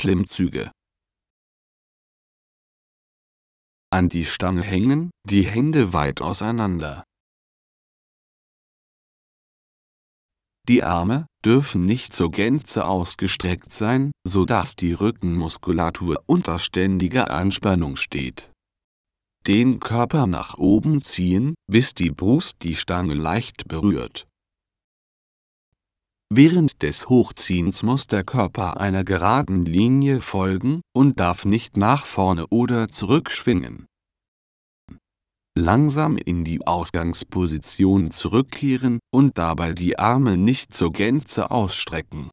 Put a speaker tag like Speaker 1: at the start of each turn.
Speaker 1: Klimmzüge. An die Stange hängen, die Hände weit auseinander. Die Arme dürfen nicht zur Gänze ausgestreckt sein, so dass die Rückenmuskulatur unter ständiger Anspannung steht. Den Körper nach oben ziehen, bis die Brust die Stange leicht berührt. Während des Hochziehens muss der Körper einer geraden Linie folgen und darf nicht nach vorne oder zurück schwingen. Langsam in die Ausgangsposition zurückkehren und dabei die Arme nicht zur Gänze ausstrecken